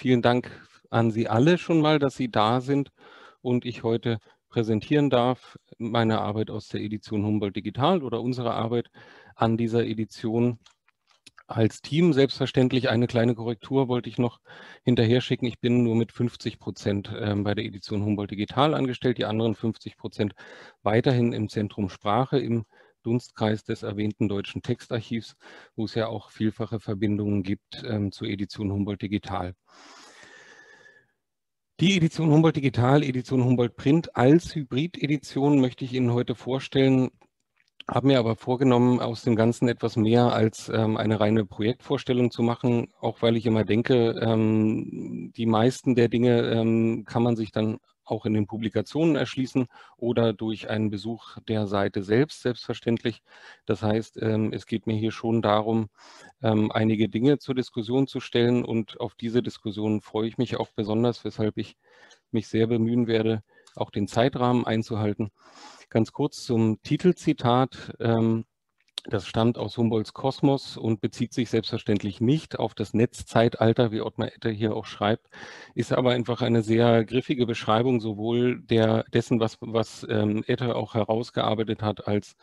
vielen Dank an Sie alle schon mal, dass Sie da sind und ich heute präsentieren darf, meine Arbeit aus der Edition Humboldt Digital oder unsere Arbeit an dieser Edition als Team. Selbstverständlich eine kleine Korrektur wollte ich noch hinterher schicken. Ich bin nur mit 50 Prozent ähm, bei der Edition Humboldt Digital angestellt, die anderen 50 Prozent weiterhin im Zentrum Sprache im Dunstkreis des erwähnten Deutschen Textarchivs, wo es ja auch vielfache Verbindungen gibt ähm, zur Edition Humboldt Digital. Die Edition Humboldt Digital, Edition Humboldt Print als Hybrid-Edition möchte ich Ihnen heute vorstellen, habe mir aber vorgenommen, aus dem Ganzen etwas mehr als ähm, eine reine Projektvorstellung zu machen, auch weil ich immer denke, ähm, die meisten der Dinge ähm, kann man sich dann auch in den Publikationen erschließen oder durch einen Besuch der Seite selbst, selbstverständlich. Das heißt, ähm, es geht mir hier schon darum, ähm, einige Dinge zur Diskussion zu stellen und auf diese Diskussion freue ich mich auch besonders, weshalb ich mich sehr bemühen werde, auch den Zeitrahmen einzuhalten. Ganz kurz zum Titelzitat. Das stammt aus Humboldts Kosmos und bezieht sich selbstverständlich nicht auf das Netzzeitalter, wie Ottmar Etter hier auch schreibt, ist aber einfach eine sehr griffige Beschreibung sowohl der, dessen, was, was ähm, Etter auch herausgearbeitet hat, als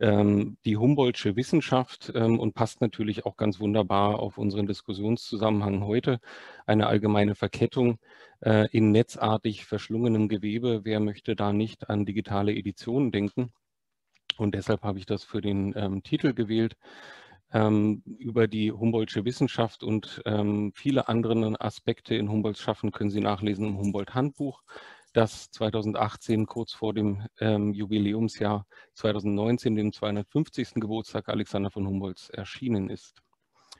ähm, die Humboldtsche Wissenschaft ähm, und passt natürlich auch ganz wunderbar auf unseren Diskussionszusammenhang heute. Eine allgemeine Verkettung äh, in netzartig verschlungenem Gewebe. Wer möchte da nicht an digitale Editionen denken? Und deshalb habe ich das für den ähm, Titel gewählt. Ähm, über die Humboldtsche Wissenschaft und ähm, viele andere Aspekte in Humboldts Schaffen können Sie nachlesen im Humboldt-Handbuch, das 2018 kurz vor dem ähm, Jubiläumsjahr 2019, dem 250. Geburtstag Alexander von Humboldts, erschienen ist.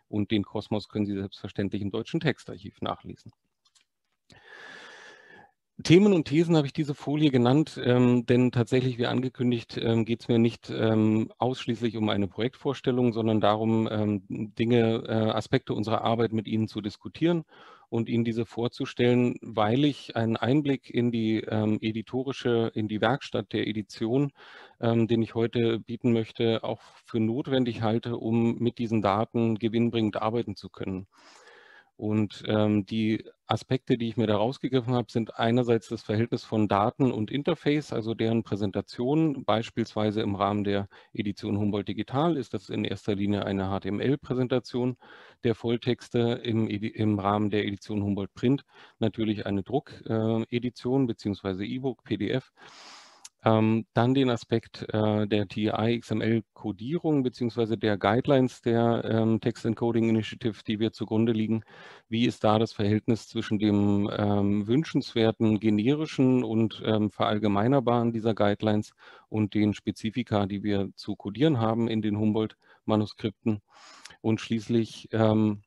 Und den Kosmos können Sie selbstverständlich im Deutschen Textarchiv nachlesen. Themen und Thesen habe ich diese Folie genannt, ähm, denn tatsächlich, wie angekündigt, ähm, geht es mir nicht ähm, ausschließlich um eine Projektvorstellung, sondern darum, ähm, Dinge, äh, Aspekte unserer Arbeit mit Ihnen zu diskutieren und Ihnen diese vorzustellen, weil ich einen Einblick in die ähm, editorische, in die Werkstatt der Edition, ähm, den ich heute bieten möchte, auch für notwendig halte, um mit diesen Daten gewinnbringend arbeiten zu können. Und ähm, die Aspekte, die ich mir da rausgegriffen habe, sind einerseits das Verhältnis von Daten und Interface, also deren Präsentation. Beispielsweise im Rahmen der Edition Humboldt Digital ist das in erster Linie eine HTML-Präsentation der Volltexte, im, im, Rahmen der Edition Humboldt Print natürlich eine Druckedition äh, bzw. E-Book, PDF. Ähm, dann den Aspekt äh, der TI-XML-Codierung beziehungsweise der Guidelines der ähm, Text Encoding Initiative, die wir zugrunde liegen. Wie ist da das Verhältnis zwischen dem ähm, wünschenswerten generischen und ähm, verallgemeinerbaren dieser Guidelines und den Spezifika, die wir zu codieren haben in den Humboldt-Manuskripten? Und schließlich ähm,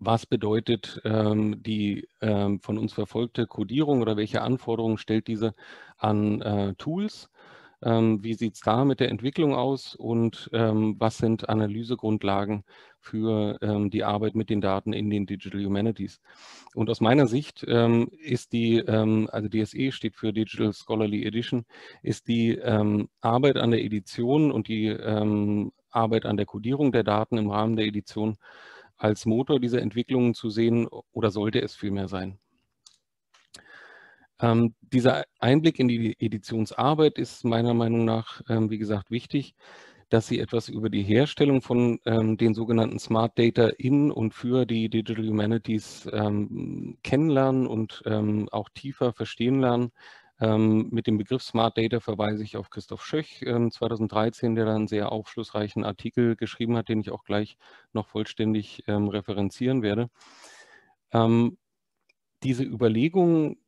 was bedeutet ähm, die ähm, von uns verfolgte Codierung oder welche Anforderungen stellt diese an äh, Tools? Ähm, wie sieht es da mit der Entwicklung aus und ähm, was sind Analysegrundlagen für ähm, die Arbeit mit den Daten in den Digital Humanities? Und aus meiner Sicht ähm, ist die, also DSE steht für Digital Scholarly Edition, ist die Arbeit an der Edition und die Arbeit an der Codierung der Daten im Rahmen der Edition als Motor dieser Entwicklungen zu sehen oder sollte es vielmehr sein? Ähm, dieser Einblick in die Editionsarbeit ist meiner Meinung nach, ähm, wie gesagt, wichtig, dass Sie etwas über die Herstellung von ähm, den sogenannten Smart Data in und für die Digital Humanities ähm, kennenlernen und ähm, auch tiefer verstehen lernen, mit dem Begriff Smart Data verweise ich auf Christoph Schöch ähm, 2013, der da einen sehr aufschlussreichen Artikel geschrieben hat, den ich auch gleich noch vollständig ähm, referenzieren werde. Ähm, diese Überlegung,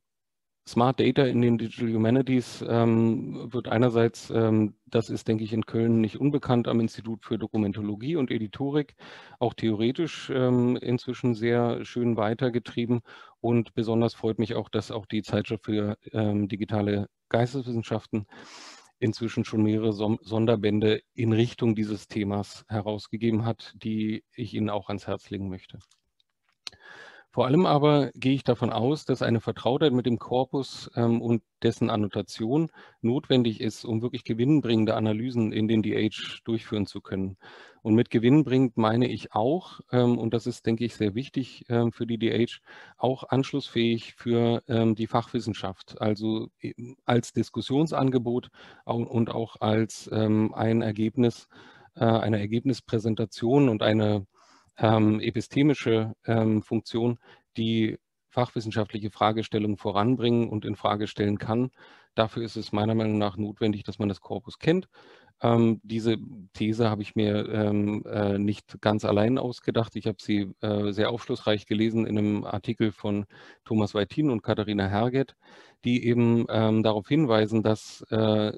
Smart Data in den Digital Humanities ähm, wird einerseits, ähm, das ist, denke ich, in Köln nicht unbekannt am Institut für Dokumentologie und Editorik, auch theoretisch ähm, inzwischen sehr schön weitergetrieben. Und besonders freut mich auch, dass auch die Zeitschrift für ähm, digitale Geisteswissenschaften inzwischen schon mehrere Son Sonderbände in Richtung dieses Themas herausgegeben hat, die ich Ihnen auch ans Herz legen möchte. Vor allem aber gehe ich davon aus, dass eine Vertrautheit mit dem Korpus ähm, und dessen Annotation notwendig ist, um wirklich gewinnbringende Analysen in den DH durchführen zu können. Und mit gewinnbringend meine ich auch, ähm, und das ist, denke ich, sehr wichtig ähm, für die DH, auch anschlussfähig für ähm, die Fachwissenschaft, also als Diskussionsangebot und auch als ähm, ein Ergebnis, äh, eine Ergebnispräsentation und eine ähm, epistemische ähm, Funktion, die fachwissenschaftliche Fragestellungen voranbringen und in Frage stellen kann. Dafür ist es meiner Meinung nach notwendig, dass man das Korpus kennt. Ähm, diese These habe ich mir ähm, äh, nicht ganz allein ausgedacht. Ich habe sie äh, sehr aufschlussreich gelesen in einem Artikel von Thomas Weitin und Katharina Herget, die eben ähm, darauf hinweisen, dass äh,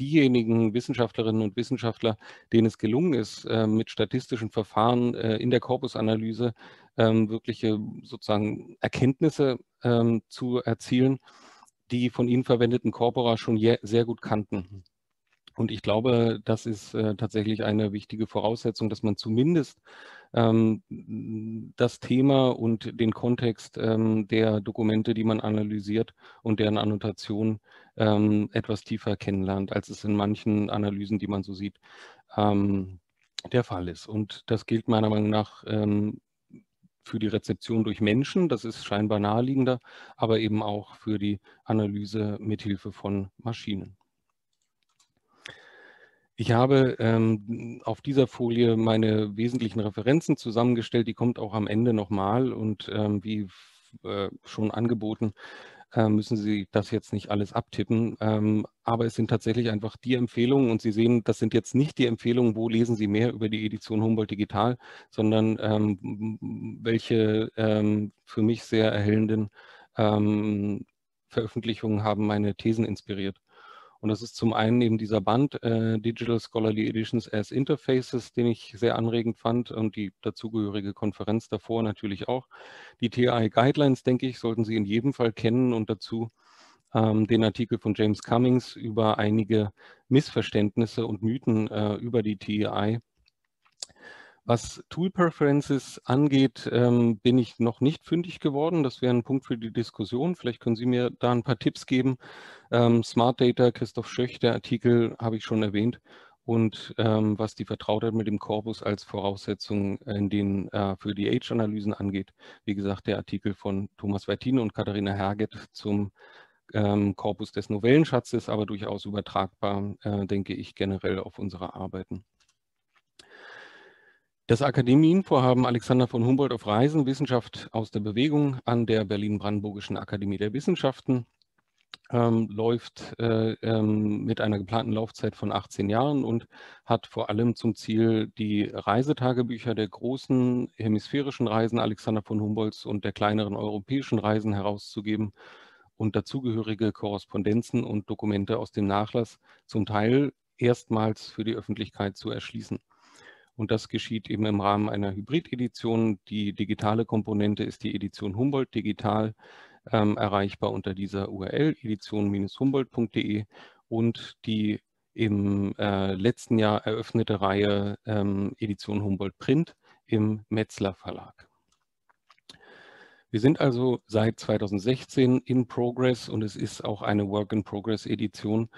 diejenigen Wissenschaftlerinnen und Wissenschaftler, denen es gelungen ist, äh, mit statistischen Verfahren äh, in der Korpusanalyse ähm, wirkliche sozusagen Erkenntnisse ähm, zu erzielen, die von ihnen verwendeten Corpora schon sehr gut kannten. Und ich glaube, das ist äh, tatsächlich eine wichtige Voraussetzung, dass man zumindest ähm, das Thema und den Kontext ähm, der Dokumente, die man analysiert und deren Annotation ähm, etwas tiefer kennenlernt, als es in manchen Analysen, die man so sieht, ähm, der Fall ist. Und das gilt meiner Meinung nach ähm, für die Rezeption durch Menschen, das ist scheinbar naheliegender, aber eben auch für die Analyse mithilfe von Maschinen. Ich habe ähm, auf dieser Folie meine wesentlichen Referenzen zusammengestellt. Die kommt auch am Ende nochmal und ähm, wie äh, schon angeboten, äh, müssen Sie das jetzt nicht alles abtippen. Ähm, aber es sind tatsächlich einfach die Empfehlungen und Sie sehen, das sind jetzt nicht die Empfehlungen, wo lesen Sie mehr über die Edition Humboldt Digital, sondern ähm, welche ähm, für mich sehr erhellenden ähm, Veröffentlichungen haben meine Thesen inspiriert. Und das ist zum einen eben dieser Band äh, Digital Scholarly Editions as Interfaces, den ich sehr anregend fand und die dazugehörige Konferenz davor natürlich auch. Die TI Guidelines, denke ich, sollten Sie in jedem Fall kennen und dazu ähm, den Artikel von James Cummings über einige Missverständnisse und Mythen äh, über die TI was Tool Preferences angeht, ähm, bin ich noch nicht fündig geworden. Das wäre ein Punkt für die Diskussion. Vielleicht können Sie mir da ein paar Tipps geben. Ähm, Smart Data, Christoph Schöch, der Artikel habe ich schon erwähnt. Und ähm, was die Vertrautheit mit dem Korpus als Voraussetzung in den, äh, für die Age-Analysen angeht, wie gesagt, der Artikel von Thomas Weitine und Katharina Herget zum ähm, Korpus des Novellenschatzes, aber durchaus übertragbar, äh, denke ich, generell auf unsere Arbeiten. Das Akademienvorhaben Alexander von Humboldt auf Reisen, Wissenschaft aus der Bewegung an der Berlin-Brandenburgischen Akademie der Wissenschaften ähm, läuft äh, ähm, mit einer geplanten Laufzeit von 18 Jahren und hat vor allem zum Ziel, die Reisetagebücher der großen hemisphärischen Reisen Alexander von Humboldts und der kleineren europäischen Reisen herauszugeben und dazugehörige Korrespondenzen und Dokumente aus dem Nachlass zum Teil erstmals für die Öffentlichkeit zu erschließen. Und das geschieht eben im Rahmen einer Hybrid-Edition. Die digitale Komponente ist die Edition Humboldt digital, ähm, erreichbar unter dieser URL edition-humboldt.de und die im äh, letzten Jahr eröffnete Reihe ähm, Edition Humboldt Print im Metzler Verlag. Wir sind also seit 2016 in Progress und es ist auch eine Work-in-Progress-Edition.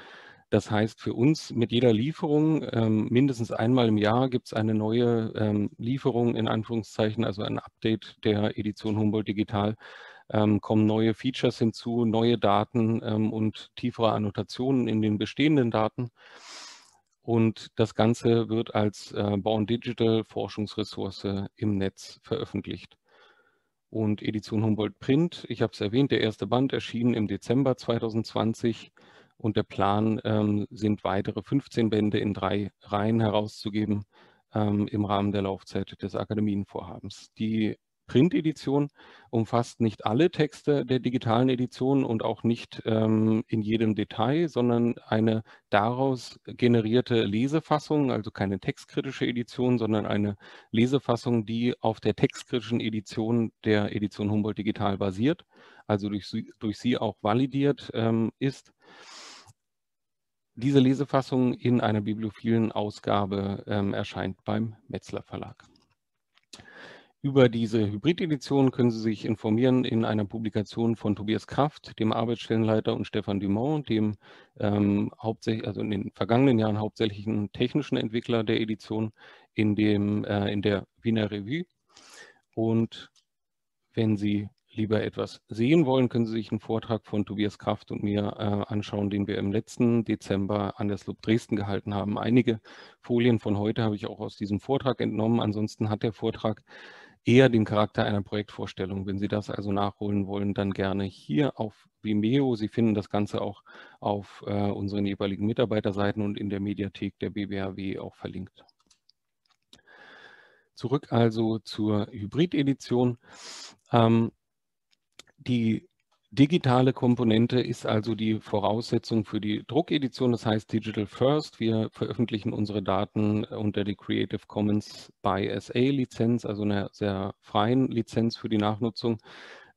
Das heißt für uns mit jeder Lieferung, ähm, mindestens einmal im Jahr gibt es eine neue ähm, Lieferung in Anführungszeichen, also ein Update der Edition Humboldt Digital, ähm, kommen neue Features hinzu, neue Daten ähm, und tiefere Annotationen in den bestehenden Daten. Und das Ganze wird als äh, Born Digital Forschungsressource im Netz veröffentlicht. Und Edition Humboldt Print, ich habe es erwähnt, der erste Band erschien im Dezember 2020 und der Plan ähm, sind weitere 15 Bände in drei Reihen herauszugeben ähm, im Rahmen der Laufzeit des Akademienvorhabens. Die Printedition umfasst nicht alle Texte der digitalen Edition und auch nicht ähm, in jedem Detail, sondern eine daraus generierte Lesefassung, also keine textkritische Edition, sondern eine Lesefassung, die auf der textkritischen Edition der Edition Humboldt Digital basiert, also durch sie, durch sie auch validiert ähm, ist diese Lesefassung in einer bibliophilen Ausgabe ähm, erscheint beim Metzler Verlag. Über diese Hybrid-Edition können Sie sich informieren in einer Publikation von Tobias Kraft, dem Arbeitsstellenleiter, und Stefan Dumont, dem ähm, hauptsächlich, also in den vergangenen Jahren hauptsächlichen technischen Entwickler der Edition in, dem, äh, in der Wiener Revue. Und wenn Sie lieber etwas sehen wollen, können Sie sich einen Vortrag von Tobias Kraft und mir äh, anschauen, den wir im letzten Dezember an der SLUB Dresden gehalten haben. Einige Folien von heute habe ich auch aus diesem Vortrag entnommen. Ansonsten hat der Vortrag eher den Charakter einer Projektvorstellung. Wenn Sie das also nachholen wollen, dann gerne hier auf Vimeo. Sie finden das Ganze auch auf äh, unseren jeweiligen Mitarbeiterseiten und in der Mediathek der BBHW auch verlinkt. Zurück also zur Hybrid-Edition. Ähm, die digitale Komponente ist also die Voraussetzung für die Druckedition, das heißt Digital First. Wir veröffentlichen unsere Daten unter die Creative Commons by SA Lizenz, also einer sehr freien Lizenz für die Nachnutzung.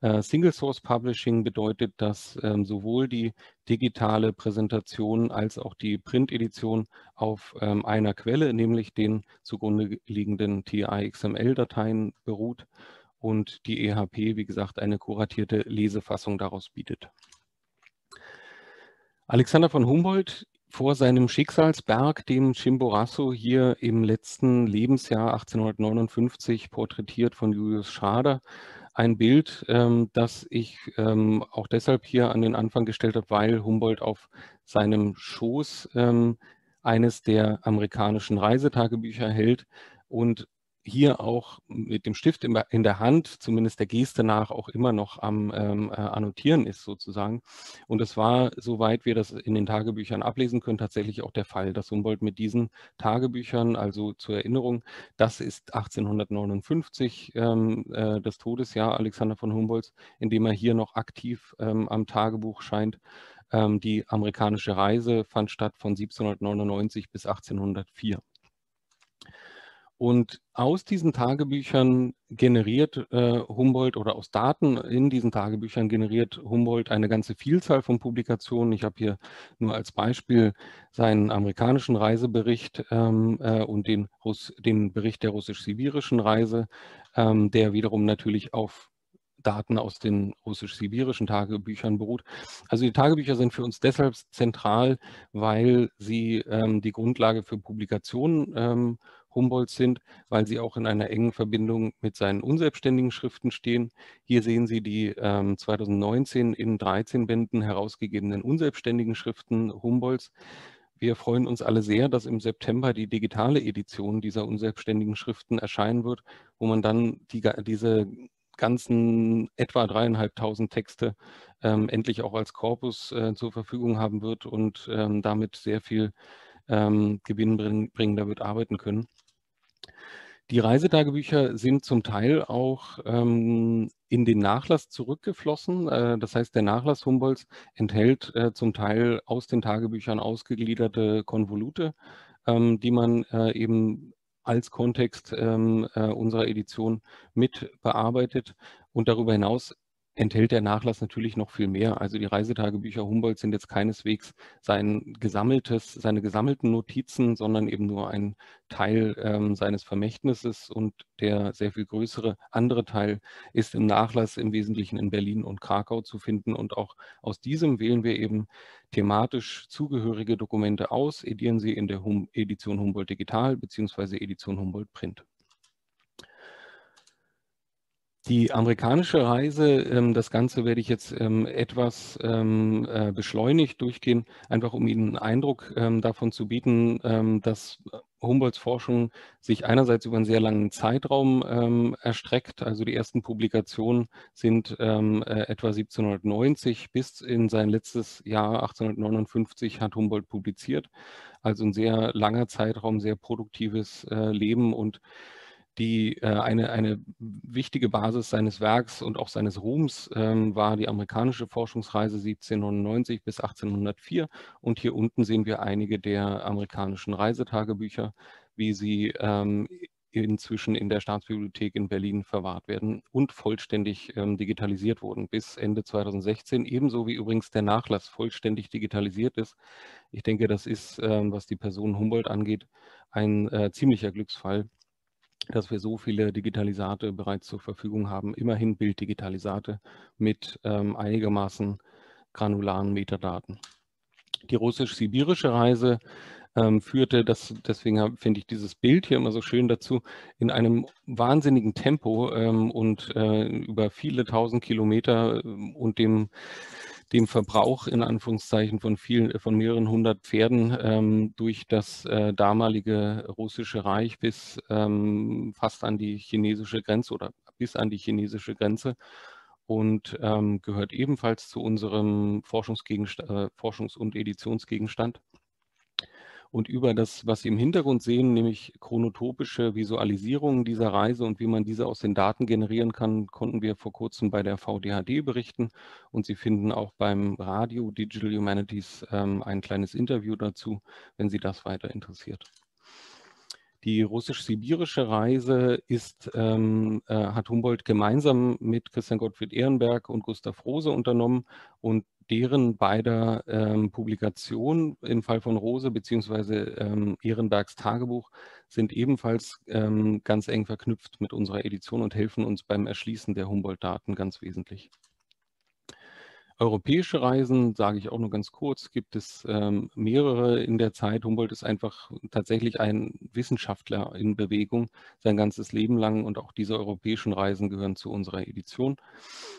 Uh, Single Source Publishing bedeutet, dass ähm, sowohl die digitale Präsentation als auch die Print-Edition auf ähm, einer Quelle, nämlich den zugrunde liegenden TI-XML-Dateien beruht und die EHP, wie gesagt, eine kuratierte Lesefassung daraus bietet. Alexander von Humboldt vor seinem Schicksalsberg, dem Chimborazo, hier im letzten Lebensjahr 1859 porträtiert von Julius Schrader. Ein Bild, ähm, das ich ähm, auch deshalb hier an den Anfang gestellt habe, weil Humboldt auf seinem Schoß ähm, eines der amerikanischen Reisetagebücher hält und hier auch mit dem Stift in der Hand, zumindest der Geste nach, auch immer noch am ähm, äh, Annotieren ist sozusagen. Und es war, soweit wir das in den Tagebüchern ablesen können, tatsächlich auch der Fall, dass Humboldt mit diesen Tagebüchern, also zur Erinnerung, das ist 1859 ähm, äh, das Todesjahr Alexander von Humboldts, in dem er hier noch aktiv ähm, am Tagebuch scheint. Ähm, die amerikanische Reise fand statt von 1799 bis 1804. Und aus diesen Tagebüchern generiert äh, Humboldt oder aus Daten in diesen Tagebüchern generiert Humboldt eine ganze Vielzahl von Publikationen. Ich habe hier nur als Beispiel seinen amerikanischen Reisebericht ähm, äh, und den, Russ den Bericht der russisch-sibirischen Reise, ähm, der wiederum natürlich auf Daten aus den russisch-sibirischen Tagebüchern beruht. Also die Tagebücher sind für uns deshalb zentral, weil sie ähm, die Grundlage für Publikationen ähm, Humboldt sind, weil sie auch in einer engen Verbindung mit seinen unselbstständigen Schriften stehen. Hier sehen Sie die ähm, 2019 in 13 Bänden herausgegebenen unselbstständigen Schriften Humboldts. Wir freuen uns alle sehr, dass im September die digitale Edition dieser unselbstständigen Schriften erscheinen wird, wo man dann die, diese ganzen etwa dreieinhalbtausend Texte ähm, endlich auch als Korpus äh, zur Verfügung haben wird und ähm, damit sehr viel ähm, gewinnbringender wird arbeiten können. Die Reisetagebücher sind zum Teil auch ähm, in den Nachlass zurückgeflossen. Äh, das heißt, der Nachlass Humboldts enthält äh, zum Teil aus den Tagebüchern ausgegliederte Konvolute, ähm, die man äh, eben als Kontext ähm, äh, unserer Edition mit bearbeitet. Und darüber hinaus enthält der Nachlass natürlich noch viel mehr. Also die Reisetagebücher Humboldt sind jetzt keineswegs sein gesammeltes, seine gesammelten Notizen, sondern eben nur ein Teil ähm, seines Vermächtnisses und der sehr viel größere andere Teil ist im Nachlass im Wesentlichen in Berlin und Krakau zu finden und auch aus diesem wählen wir eben thematisch zugehörige Dokumente aus, edieren sie in der hum Edition Humboldt Digital bzw. Edition Humboldt Print. Die amerikanische Reise, ähm, das Ganze werde ich jetzt ähm, etwas ähm, äh, beschleunigt durchgehen, einfach um Ihnen einen Eindruck davon zu bieten, dass Humboldts Forschung sich einerseits über einen sehr langen Zeitraum erstreckt. Also die ersten Publikationen sind äh, etwa 1790 bis in sein letztes Jahr 1859 hat Humboldt publiziert. Also ein sehr langer Zeitraum, sehr produktives äh, Leben und die äh, eine, eine wichtige Basis seines Werks und auch seines Ruhms ähm, war die amerikanische Forschungsreise 1799 bis 1804. Und hier unten sehen wir einige der amerikanischen Reisetagebücher, wie sie ähm, inzwischen in der Staatsbibliothek in Berlin verwahrt werden und vollständig ähm, digitalisiert wurden bis Ende 2016, ebenso wie übrigens der Nachlass vollständig digitalisiert ist. Ich denke, das ist, ähm, was die Person Humboldt angeht, ein äh, ziemlicher Glücksfall dass wir so viele Digitalisate bereits zur Verfügung haben. Immerhin Bilddigitalisate mit ähm, einigermaßen granularen Metadaten. Die russisch-sibirische Reise ähm, führte, das, deswegen finde ich dieses Bild hier immer so schön dazu, in einem wahnsinnigen Tempo ähm, und äh, über viele tausend Kilometer ähm, und dem dem Verbrauch in Anführungszeichen von vielen, von mehreren hundert Pferden ähm, durch das äh, damalige russische Reich bis ähm, fast an die chinesische Grenze oder bis an die chinesische Grenze und ähm, gehört ebenfalls zu unserem Forschungsgegenstand, äh, Forschungs- und Editionsgegenstand. Und über das, was Sie im Hintergrund sehen, nämlich chronotopische Visualisierungen dieser Reise und wie man diese aus den Daten generieren kann, konnten wir vor kurzem bei der VDHD berichten. Und Sie finden auch beim Radio Digital Humanities ähm, ein kleines Interview dazu, wenn Sie das weiter interessiert. Die russisch-sibirische Reise ist, ähm, äh, hat Humboldt gemeinsam mit Christian Gottfried Ehrenberg und Gustav Rose unternommen und deren beider ähm, Publikationen im Fall von Rose bzw. Ähm, Ehrenbergs Tagebuch sind ebenfalls ähm, ganz eng verknüpft mit unserer Edition und helfen uns beim Erschließen der Humboldt-Daten ganz wesentlich. Europäische Reisen, sage ich auch nur ganz kurz, gibt es ähm, mehrere in der Zeit. Humboldt ist einfach tatsächlich ein Wissenschaftler in Bewegung sein ganzes Leben lang und auch diese europäischen Reisen gehören zu unserer Edition.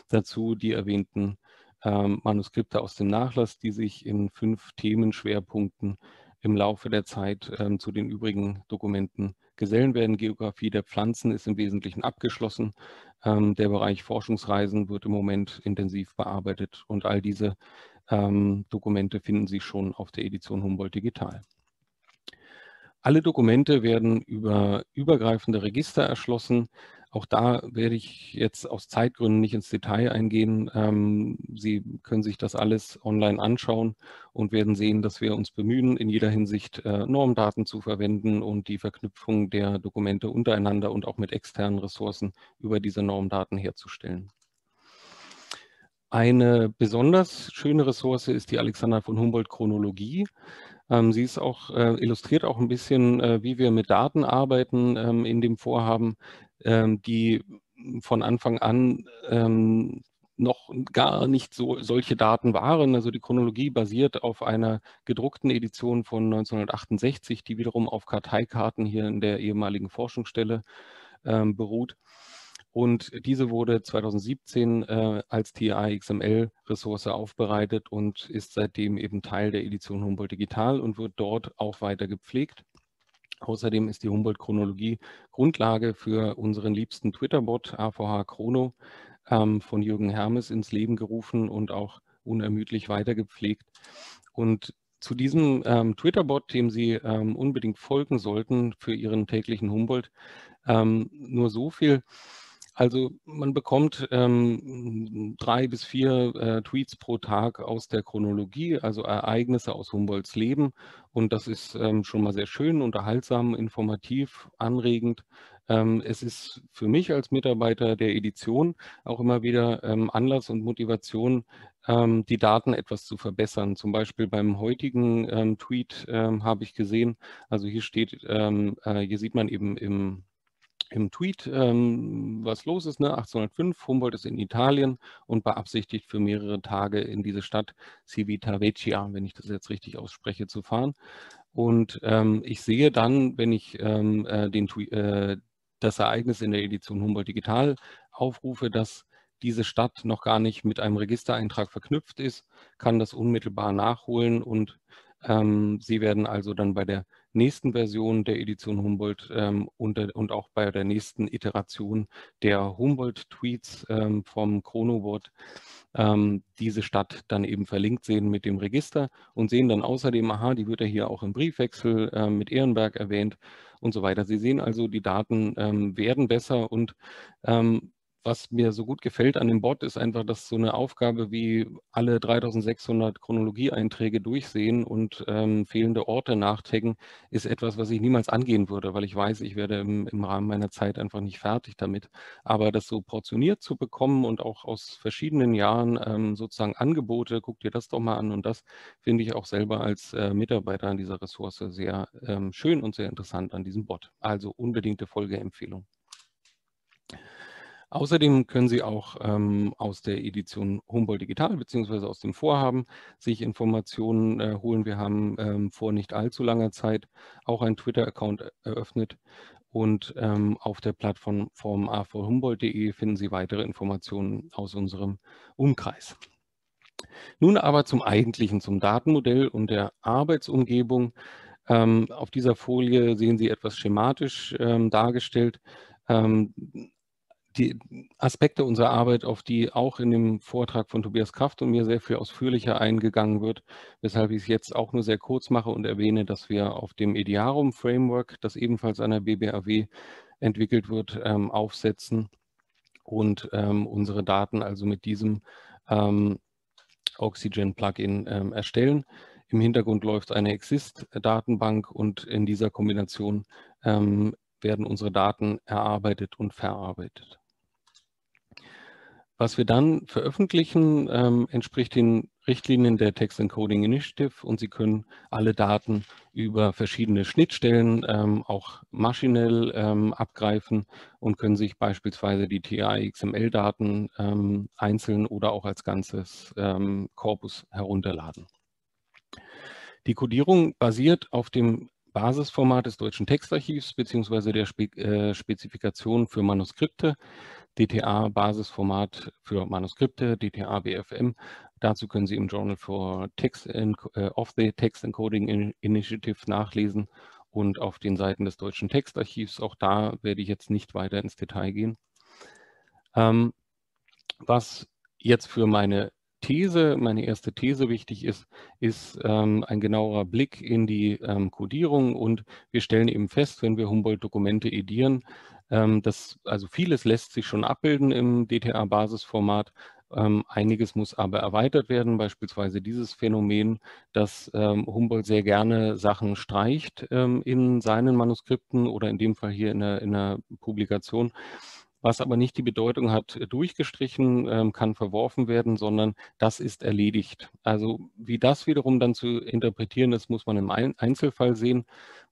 Dazu die erwähnten ähm, Manuskripte aus dem Nachlass, die sich in fünf Themenschwerpunkten im Laufe der Zeit ähm, zu den übrigen Dokumenten gesellen werden. Geografie der Pflanzen ist im Wesentlichen abgeschlossen. Ähm, der Bereich Forschungsreisen wird im Moment intensiv bearbeitet und all diese Dokumente finden Sie schon auf der Edition Humboldt Digital. Alle Dokumente werden über übergreifende Register erschlossen. Auch da werde ich jetzt aus Zeitgründen nicht ins Detail eingehen. Ähm, Sie können sich das alles online anschauen und werden sehen, dass wir uns bemühen, in jeder Hinsicht äh, Normdaten zu verwenden und die Verknüpfung der Dokumente untereinander und auch mit externen Ressourcen über diese Normdaten herzustellen. Eine besonders schöne Ressource ist die Alexander von Humboldt Chronologie. Ähm, sie ist auch, äh, illustriert auch ein bisschen, äh, wie wir mit Daten arbeiten ähm, in dem Vorhaben, ähm, die von Anfang an ähm, noch gar nicht so solche Daten waren. Also die Chronologie basiert auf einer gedruckten Edition von 1968, die wiederum auf Karteikarten hier in der ehemaligen Forschungsstelle ähm, beruht. Und diese wurde 2017 äh, als TI-XML-Ressource aufbereitet und ist seitdem eben Teil der Edition Humboldt Digital und wird dort auch weiter gepflegt. Außerdem ist die Humboldt-Chronologie Grundlage für unseren liebsten Twitter-Bot AVH Chrono ähm, von Jürgen Hermes ins Leben gerufen und auch unermüdlich weitergepflegt. Und zu diesem ähm, Twitter-Bot, dem Sie ähm, unbedingt folgen sollten für Ihren täglichen Humboldt, ähm, nur so viel. Also man bekommt ähm, drei bis vier äh, Tweets pro Tag aus der Chronologie, also Ereignisse aus Humboldts Leben. Und das ist ähm, schon mal sehr schön, unterhaltsam, informativ, anregend. Ähm, es ist für mich als Mitarbeiter der Edition auch immer wieder ähm, Anlass und Motivation, ähm, die Daten etwas zu verbessern. Zum Beispiel beim heutigen ähm, Tweet habe ich gesehen, also hier steht, äh, hier sieht man eben im im Tweet, ähm, was los ist. Ne? 1805, Humboldt ist in Italien und beabsichtigt für mehrere Tage in diese Stadt Civitavecchia, wenn ich das jetzt richtig ausspreche, zu fahren. Und ähm, ich sehe dann, wenn ich ähm, äh, den, äh, das Ereignis in der Edition Humboldt Digital aufrufe, dass diese Stadt noch gar nicht mit einem Registereintrag verknüpft ist, kann das unmittelbar nachholen und ähm, Sie werden also dann bei der nächsten Version der Edition Humboldt ähm, und, und, auch bei der nächsten Iteration der Humboldt-Tweets ähm, vom Chronobot ähm, diese Stadt dann eben verlinkt sehen mit dem Register und sehen dann außerdem, aha, die wird ja hier auch im Briefwechsel äh, mit Ehrenberg erwähnt und so weiter. Sie sehen also, die Daten ähm, werden besser und ähm, was mir so gut gefällt an dem Bot, ist einfach, dass so eine Aufgabe wie alle 3600 Chronologieeinträge durchsehen und ähm, fehlende Orte nachtaggen, ist etwas, was ich niemals angehen würde, weil ich weiß, ich werde im, im Rahmen meiner Zeit einfach nicht fertig damit. Aber das so portioniert zu bekommen und auch aus verschiedenen Jahren ähm, sozusagen Angebote, guck dir das doch mal an und das finde ich auch selber als äh, Mitarbeiter an dieser Ressource sehr ähm, schön und sehr interessant an diesem Bot. Also unbedingte Folgeempfehlung. Außerdem können Sie auch ähm, aus der Edition Humboldt Digital bzw. aus dem Vorhaben sich Informationen äh, holen. Wir haben ähm, vor nicht allzu langer Zeit auch einen Twitter-Account eröffnet und ähm, auf der Plattform a4humboldt.de finden Sie weitere Informationen aus unserem Umkreis. Nun aber zum Eigentlichen, zum Datenmodell und der Arbeitsumgebung. Ähm, auf dieser Folie sehen Sie etwas schematisch ähm, dargestellt ähm, die Aspekte unserer Arbeit, auf die auch in dem Vortrag von Tobias Kraft und mir sehr viel ausführlicher eingegangen wird, weshalb ich es jetzt auch nur sehr kurz mache und erwähne, dass wir auf dem Idearum Framework, das ebenfalls an der BBAW entwickelt wird, ähm, aufsetzen und ähm, unsere Daten also mit diesem ähm, Oxygen-Plugin ähm, erstellen. Im Hintergrund läuft eine Exist-Datenbank und in dieser Kombination ähm, werden unsere Daten erarbeitet und verarbeitet. Was wir dann veröffentlichen, ähm, entspricht den Richtlinien der Text Encoding Initiative und Sie können alle Daten über verschiedene Schnittstellen ähm, auch maschinell ähm, abgreifen und können sich beispielsweise die TI-XML-Daten ähm, einzeln oder auch als ganzes ähm, Korpus herunterladen. Die Codierung basiert auf dem Basisformat des Deutschen Textarchivs bzw. der Spe äh, Spezifikation für Manuskripte, DTA-Basisformat für Manuskripte, DTA-BFM. Dazu können Sie im Journal for Text äh, of the Text Encoding Initiative nachlesen und auf den Seiten des Deutschen Textarchivs. Auch da werde ich jetzt nicht weiter ins Detail gehen. Ähm, was jetzt für meine These, meine erste These wichtig ist, ist ähm, ein genauerer Blick in die ähm, Codierung und wir stellen eben fest, wenn wir Humboldt-Dokumente edieren, ähm, dass also vieles lässt sich schon abbilden im DTA-Basisformat, ähm, einiges muss aber erweitert werden, beispielsweise dieses Phänomen, dass ähm, Humboldt sehr gerne Sachen streicht in seinen Manuskripten oder in dem Fall hier in der, in der Publikation was aber nicht die Bedeutung hat, äh, durchgestrichen, ähm, kann verworfen werden, sondern das ist erledigt. Also wie das wiederum dann zu interpretieren ist, muss man im Einzelfall sehen.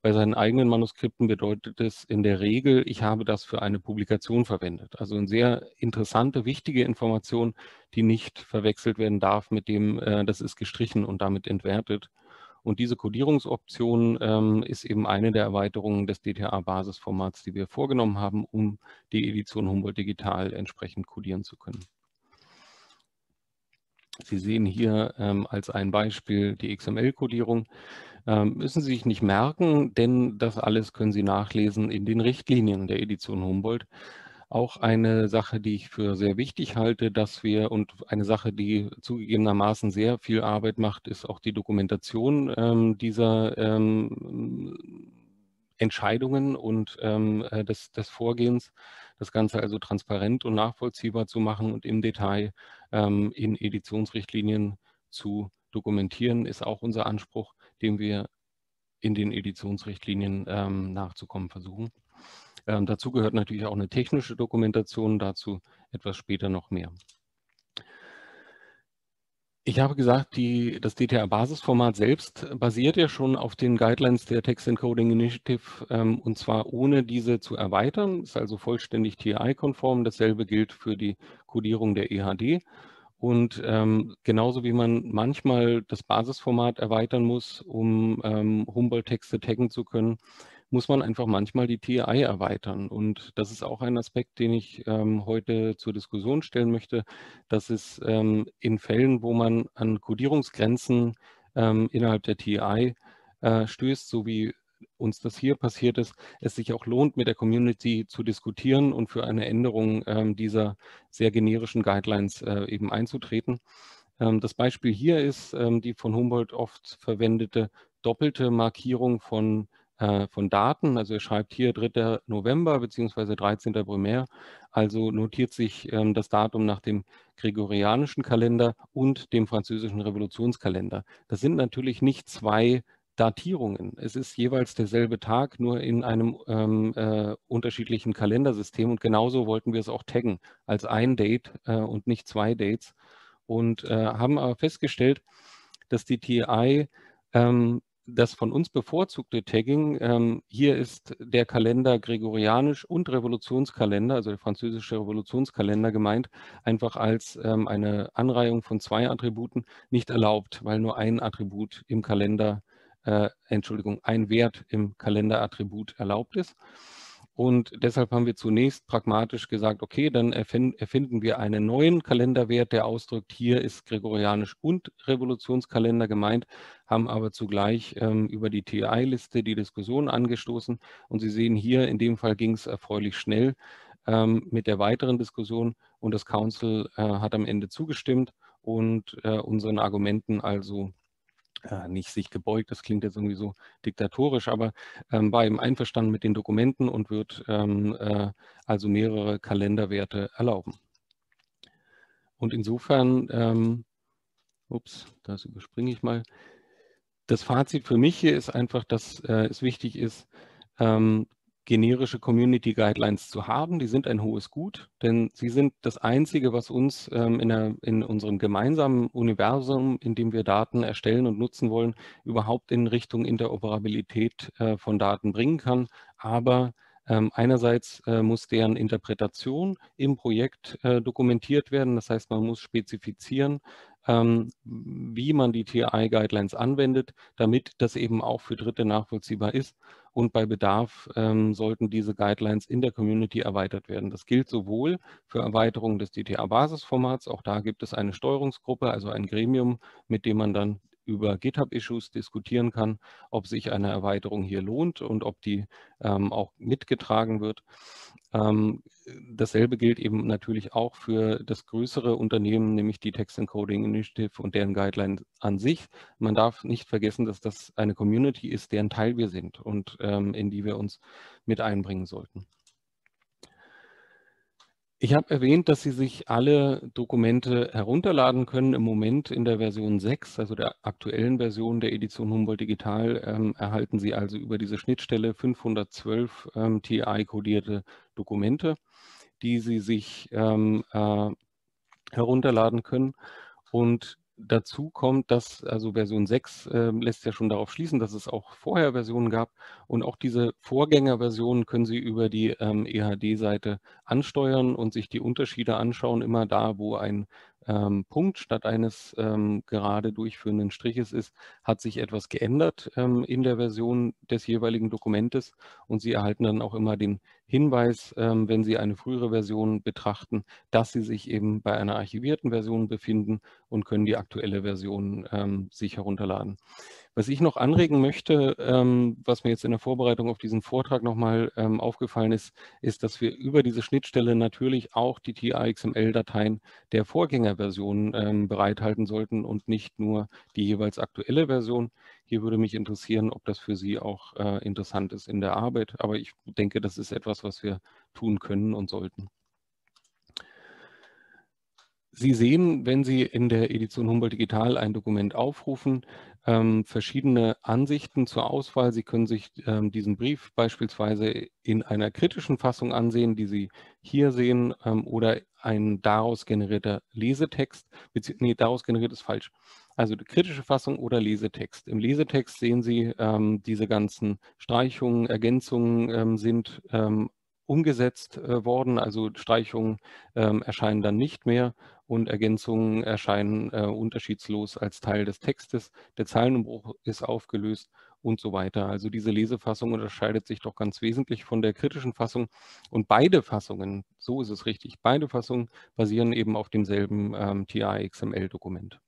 Bei seinen eigenen Manuskripten bedeutet es in der Regel, ich habe das für eine Publikation verwendet. Also eine sehr interessante, wichtige Information, die nicht verwechselt werden darf mit dem, äh, das ist gestrichen und damit entwertet. Und diese Codierungsoption ähm, ist eben eine der Erweiterungen des DTA-Basisformats, die wir vorgenommen haben, um die Edition Humboldt Digital entsprechend codieren zu können. Sie sehen hier ähm, als ein Beispiel die XML-Codierung. Ähm, müssen Sie sich nicht merken, denn das alles können Sie nachlesen in den Richtlinien der Edition Humboldt auch eine Sache, die ich für sehr wichtig halte, dass wir und eine Sache, die zugegebenermaßen sehr viel Arbeit macht, ist auch die Dokumentation ähm, dieser ähm, Entscheidungen und ähm, äh, des, des, Vorgehens. Das Ganze also transparent und nachvollziehbar zu machen und im Detail ähm, in Editionsrichtlinien zu dokumentieren, ist auch unser Anspruch, dem wir in den Editionsrichtlinien ähm, nachzukommen versuchen. Ähm, dazu gehört natürlich auch eine technische Dokumentation, dazu etwas später noch mehr. Ich habe gesagt, die, das DTA-Basisformat selbst basiert ja schon auf den Guidelines der Text Encoding Initiative ähm, und zwar ohne diese zu erweitern, ist also vollständig TI-konform. Dasselbe gilt für die Codierung der EHD. Und ähm, genauso wie man manchmal das Basisformat erweitern muss, um ähm, Humboldt-Texte taggen zu können, muss man einfach manchmal die TI erweitern. Und das ist auch ein Aspekt, den ich ähm, heute zur Diskussion stellen möchte, dass es ähm, in Fällen, wo man an Codierungsgrenzen ähm, innerhalb der TI äh, stößt, so wie uns das hier passiert ist, es sich auch lohnt, mit der Community zu diskutieren und für eine Änderung ähm, dieser sehr generischen Guidelines äh, eben einzutreten. Ähm, das Beispiel hier ist ähm, die von Humboldt oft verwendete doppelte Markierung von äh, von Daten. Also er schreibt hier 3. November bzw. 13. Primär. Also notiert sich ähm, das Datum nach dem gregorianischen Kalender und dem französischen Revolutionskalender. Das sind natürlich nicht zwei Datierungen. Es ist jeweils derselbe Tag, nur in einem ähm, äh, unterschiedlichen Kalendersystem. Und genauso wollten wir es auch taggen, als ein Date äh, und nicht zwei Dates. Und äh, haben aber festgestellt, dass die TI ähm, das von uns bevorzugte Tagging, ähm, hier ist der Kalender gregorianisch und Revolutionskalender, also der französische Revolutionskalender gemeint, einfach als ähm, eine Anreihung von zwei Attributen nicht erlaubt, weil nur ein Attribut im Kalender, äh, Entschuldigung, ein Wert im Kalenderattribut erlaubt ist. Und deshalb haben wir zunächst pragmatisch gesagt, okay, dann erfinden wir einen neuen Kalenderwert, der ausdrückt, hier ist Gregorianisch und Revolutionskalender gemeint, haben aber zugleich ähm, über die TI-Liste die Diskussion angestoßen. Und Sie sehen hier, in dem Fall ging es erfreulich schnell ähm, mit der weiteren Diskussion und das Council äh, hat am Ende zugestimmt und äh, unseren Argumenten also äh, nicht sich gebeugt, das klingt jetzt irgendwie so diktatorisch, aber ähm, war eben einverstanden mit den Dokumenten und wird ähm, äh, also mehrere Kalenderwerte erlauben. Und insofern, ähm, ups, das überspringe ich mal. Das Fazit für mich hier ist einfach, dass äh, es wichtig ist, ähm, generische Community Guidelines zu haben. Die sind ein hohes Gut, denn sie sind das Einzige, was uns ähm, in, der, in, unserem gemeinsamen Universum, in dem wir Daten erstellen und nutzen wollen, überhaupt in Richtung Interoperabilität äh, von Daten bringen kann. Aber ähm, einerseits äh, muss deren Interpretation im Projekt äh, dokumentiert werden. Das heißt, man muss spezifizieren, wie man die TI-Guidelines anwendet, damit das eben auch für Dritte nachvollziehbar ist. Und bei Bedarf ähm, sollten diese Guidelines in der Community erweitert werden. Das gilt sowohl für Erweiterung des DTA-Basisformats, auch da gibt es eine Steuerungsgruppe, also ein Gremium, mit dem man dann über GitHub-Issues diskutieren kann, ob sich eine Erweiterung hier lohnt und ob die ähm, auch mitgetragen wird. Ähm, dasselbe gilt eben natürlich auch für das größere Unternehmen, nämlich die Text Encoding Initiative und deren Guidelines an sich. Man darf nicht vergessen, dass das eine Community ist, deren Teil wir sind und ähm, in die wir uns mit einbringen sollten. Ich habe erwähnt, dass Sie sich alle Dokumente herunterladen können. Im Moment in der Version 6, also der aktuellen Version der Edition Humboldt Digital, ähm, erhalten Sie also über diese Schnittstelle 512 ähm, TI-kodierte Dokumente, die Sie sich ähm, äh, herunterladen können. Und Dazu kommt, dass also Version 6 äh, lässt ja schon darauf schließen, dass es auch vorher Versionen gab. Und auch diese Vorgängerversionen können Sie über die ähm, EHD-Seite ansteuern und sich die Unterschiede anschauen. Immer da, wo ein ähm, Punkt statt eines ähm, gerade durchführenden Striches ist, hat sich etwas geändert ähm, in der Version des jeweiligen Dokumentes und Sie erhalten dann auch immer den Hinweis, ähm, wenn Sie eine frühere Version betrachten, dass Sie sich eben bei einer archivierten Version befinden und können die aktuelle Version ähm, sich herunterladen. Was ich noch anregen möchte, ähm, was mir jetzt in der Vorbereitung auf diesen Vortrag nochmal ähm, aufgefallen ist, ist, dass wir über diese Schnittstelle natürlich auch die TI-XML-Dateien der Vorgängerversion ähm, bereithalten sollten und nicht nur die jeweils aktuelle Version. Hier würde mich interessieren, ob das für Sie auch äh, interessant ist in der Arbeit. Aber ich denke, das ist etwas, was wir tun können und sollten. Sie sehen, wenn Sie in der Edition Humboldt Digital ein Dokument aufrufen, ähm, verschiedene Ansichten zur Auswahl. Sie können sich ähm, diesen Brief beispielsweise in einer kritischen Fassung ansehen, die Sie hier sehen, ähm, oder ein daraus generierter Lesetext. Nee, daraus generiert ist falsch. Also kritische Fassung oder Lesetext. Im Lesetext sehen Sie, ähm, diese ganzen Streichungen, Ergänzungen ähm, sind ähm, umgesetzt äh, worden. Also Streichungen ähm, erscheinen dann nicht mehr und Ergänzungen erscheinen äh, unterschiedslos als Teil des Textes. Der Zeilenumbruch ist aufgelöst und so weiter. Also diese Lesefassung unterscheidet sich doch ganz wesentlich von der kritischen Fassung. Und beide Fassungen, so ist es richtig, beide Fassungen basieren eben auf demselben ähm, TI-XML-Dokument.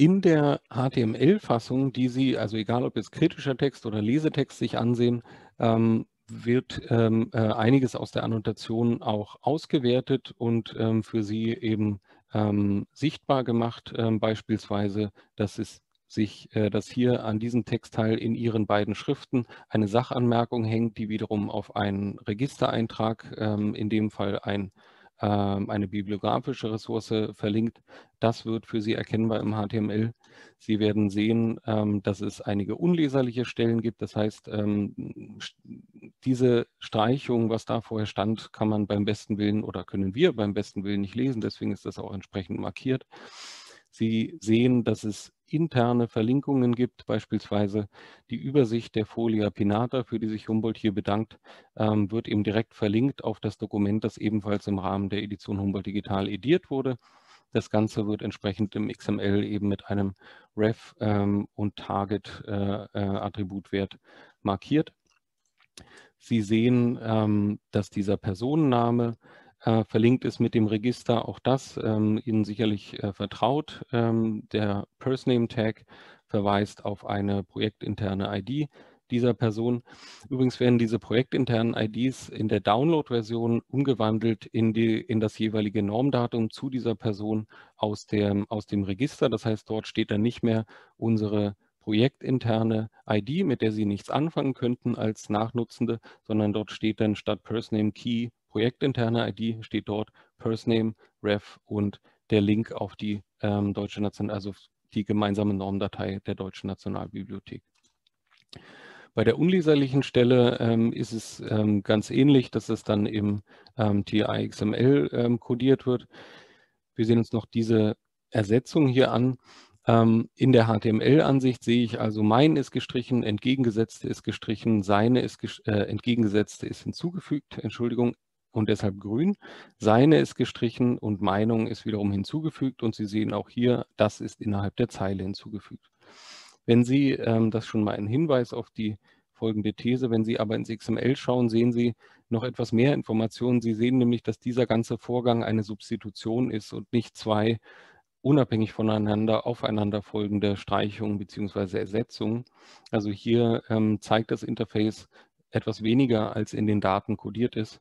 In der HTML-Fassung, die Sie, also egal ob jetzt kritischer Text oder Lesetext sich ansehen, ähm, wird ähm, äh, einiges aus der Annotation auch ausgewertet und ähm, für Sie eben ähm, sichtbar gemacht. Ähm, beispielsweise, dass es sich, äh, dass hier an diesem Textteil in Ihren beiden Schriften eine Sachanmerkung hängt, die wiederum auf einen Registereintrag, ähm, in dem Fall ein eine bibliografische Ressource verlinkt. Das wird für Sie erkennbar im HTML. Sie werden sehen, ähm, dass es einige unleserliche Stellen gibt. Das heißt, ähm, diese Streichung, was da vorher stand, kann man beim besten Willen oder können wir beim besten Willen nicht lesen. Deswegen ist das auch entsprechend markiert. Sie sehen, dass es interne Verlinkungen gibt, beispielsweise die Übersicht der Folia Pinata, für die sich Humboldt hier bedankt, ähm, wird eben direkt verlinkt auf das Dokument, das ebenfalls im Rahmen der Edition Humboldt Digital ediert wurde. Das Ganze wird entsprechend im XML eben mit einem Ref ähm, und Target-Attributwert äh, äh, markiert. Sie sehen, ähm, dass dieser Personenname äh, verlinkt ist mit dem Register, auch das ähm, Ihnen sicherlich äh, vertraut. Ähm, der Name Tag verweist auf eine projektinterne ID dieser Person. Übrigens werden diese projektinternen IDs in der Download-Version umgewandelt in, die, in das jeweilige Normdatum zu dieser Person aus dem, aus dem Register. Das heißt, dort steht dann nicht mehr unsere projektinterne ID, mit der Sie nichts anfangen könnten als Nachnutzende, sondern dort steht dann statt Name Key projektinterne ID steht dort Name, Ref und der Link auf die ähm, deutsche Nation, also die gemeinsame Normdatei der Deutschen Nationalbibliothek. Bei der unleserlichen Stelle ähm, ist es ähm, ganz ähnlich, dass es dann im ähm, TI XML ähm, kodiert wird. Wir sehen uns noch diese Ersetzung hier an. Ähm, in der HTML-Ansicht sehe ich also, mein ist gestrichen, entgegengesetzte ist gestrichen, seine ist äh, entgegengesetzte ist hinzugefügt, Entschuldigung, und deshalb grün. Seine ist gestrichen und Meinung ist wiederum hinzugefügt und Sie sehen auch hier, das ist innerhalb der Zeile hinzugefügt. Wenn Sie, ähm, das schon mal ein Hinweis auf die folgende These, wenn Sie aber ins XML schauen, sehen Sie noch etwas mehr Informationen. Sie sehen nämlich, dass dieser ganze Vorgang eine Substitution ist und nicht zwei unabhängig voneinander aufeinander folgende Streichungen bzw. Ersetzungen. Also hier ähm, zeigt das Interface etwas weniger, als in den Daten kodiert ist.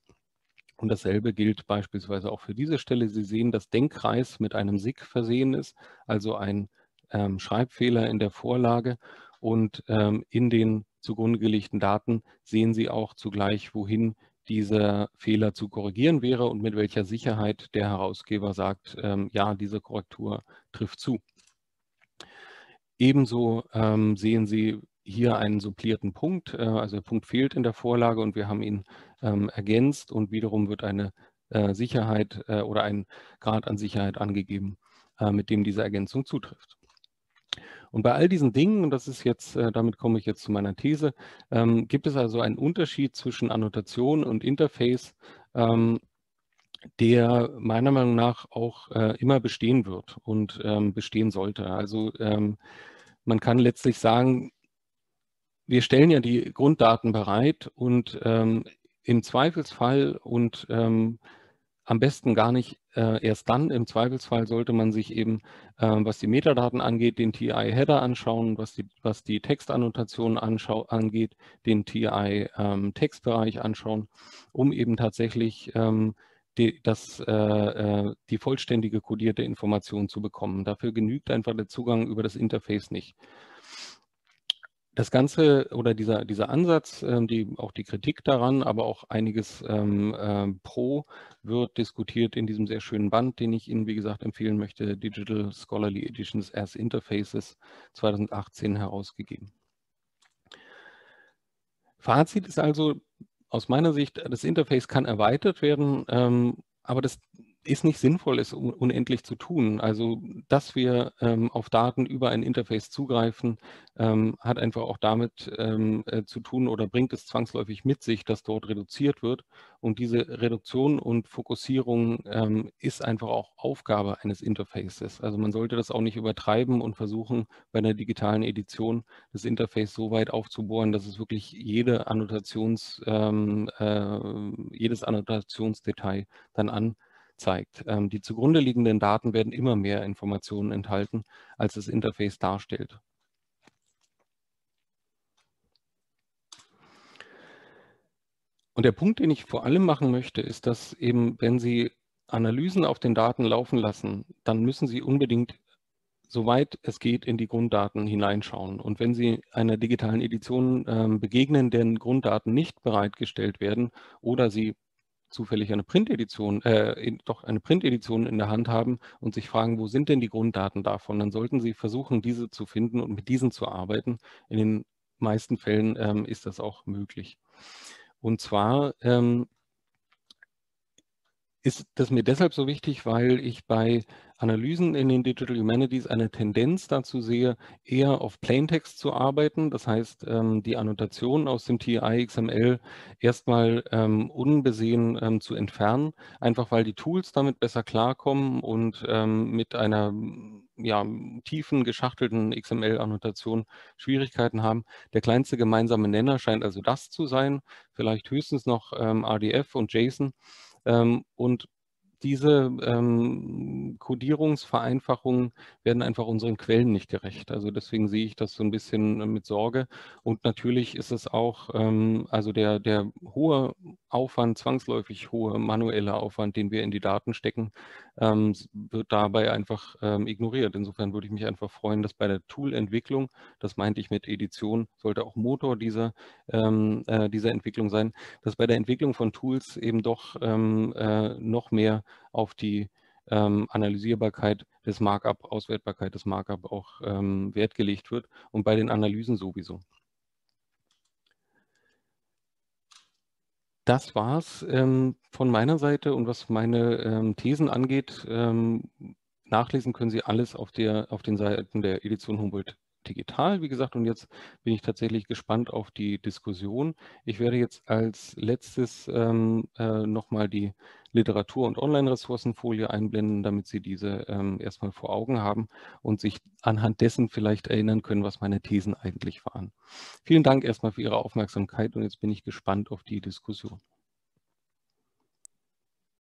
Und dasselbe gilt beispielsweise auch für diese Stelle. Sie sehen, dass Denkkreis mit einem SIG versehen ist, also ein ähm, Schreibfehler in der Vorlage. Und ähm, in den zugrunde gelegten Daten sehen Sie auch zugleich, wohin dieser Fehler zu korrigieren wäre und mit welcher Sicherheit der Herausgeber sagt, ähm, ja, diese Korrektur trifft zu. Ebenso ähm, sehen Sie hier einen supplierten Punkt, äh, also der Punkt fehlt in der Vorlage und wir haben ihn ähm, ergänzt und wiederum wird eine äh, Sicherheit äh, oder ein Grad an Sicherheit angegeben, mit dem diese Ergänzung zutrifft. Und bei all diesen Dingen, und das ist jetzt, damit komme ich jetzt zu meiner These, ähm, gibt es also einen Unterschied zwischen Annotation und Interface, ähm, der meiner Meinung nach auch immer bestehen wird und bestehen sollte. Also man kann letztlich sagen, wir stellen ja die Grunddaten bereit und ähm, im Zweifelsfall und ähm, am besten gar nicht äh, erst dann. Im Zweifelsfall sollte man sich eben, äh, was die Metadaten angeht, den TI-Header anschauen, was die, was die Textannotation angeht, den TI-Textbereich ähm, anschauen, um eben tatsächlich ähm, die, das, äh, äh, die vollständige kodierte Information zu bekommen. Dafür genügt einfach der Zugang über das Interface nicht das Ganze oder dieser, dieser Ansatz, ähm, die, auch die Kritik daran, aber auch einiges ähm, äh, pro wird diskutiert in diesem sehr schönen Band, den ich Ihnen, wie gesagt, empfehlen möchte, Digital Scholarly Editions as Interfaces 2018 herausgegeben. Fazit ist also aus meiner Sicht, das Interface kann erweitert werden, ähm, aber das ist nicht sinnvoll, es unendlich zu tun. Also, dass wir ähm, auf Daten über ein Interface zugreifen, ähm, hat einfach auch damit ähm, äh, zu tun oder bringt es zwangsläufig mit sich, dass dort reduziert wird. Und diese Reduktion und Fokussierung ähm, ist einfach auch Aufgabe eines Interfaces. Also man sollte das auch nicht übertreiben und versuchen, bei einer digitalen Edition das Interface so weit aufzubohren, dass es wirklich jede Annotations, ähm, äh, jedes Annotationsdetail dann an zeigt. Ähm, die zugrunde liegenden Daten werden immer mehr Informationen enthalten, als das Interface darstellt. Und der Punkt, den ich vor allem machen möchte, ist, dass eben, wenn Sie Analysen auf den Daten laufen lassen, dann müssen Sie unbedingt soweit es geht, in die Grunddaten hineinschauen. Und wenn Sie einer digitalen Edition ähm, begegnen, deren Grunddaten nicht bereitgestellt werden oder Sie zufällig eine Printedition, äh, doch eine Printedition in der Hand haben und sich fragen, wo sind denn die Grunddaten davon, dann sollten Sie versuchen, diese zu finden und mit diesen zu arbeiten. In den meisten Fällen ähm, ist das auch möglich. Und zwar ähm, ist das mir deshalb so wichtig, weil ich bei Analysen in den Digital Humanities eine Tendenz dazu sehe, eher auf Plaintext zu arbeiten. Das heißt, ähm, die Annotationen aus dem TI XML erstmal ähm, unbesehen ähm, zu entfernen, einfach weil die Tools damit besser klarkommen und mit einer ja, tiefen, geschachtelten XML-Annotation Schwierigkeiten haben. Der kleinste gemeinsame Nenner scheint also das zu sein, vielleicht höchstens noch RDF und JSON. Ähm, und diese ähm, Codierungsvereinfachungen werden einfach unseren Quellen nicht gerecht. Also deswegen sehe ich das so ein bisschen mit Sorge. Und natürlich ist es auch, ähm, also der, der hohe Aufwand, zwangsläufig hohe manuelle Aufwand, den wir in die Daten stecken, ähm, wird dabei einfach ähm, ignoriert. Insofern würde ich mich einfach freuen, dass bei der Toolentwicklung, das meinte ich mit Edition, sollte auch Motor dieser, ähm, äh, dieser Entwicklung sein, dass bei der Entwicklung von Tools eben doch ähm, äh, noch mehr auf die ähm, Analysierbarkeit des Markup, Auswertbarkeit des Markup auch ähm, Wert gelegt wird und bei den Analysen sowieso. Das war's ähm, von meiner Seite und was meine ähm, Thesen angeht, ähm, nachlesen können Sie alles auf, der, auf den Seiten der Edition Humboldt digital, wie gesagt, und jetzt bin ich tatsächlich gespannt auf die Diskussion. Ich werde jetzt als letztes ähm, äh, nochmal die Literatur- und Online-Ressourcenfolie einblenden, damit Sie diese ähm, erstmal vor Augen haben und sich anhand dessen vielleicht erinnern können, was meine Thesen eigentlich waren. Vielen Dank erstmal für Ihre Aufmerksamkeit und jetzt bin ich gespannt auf die Diskussion.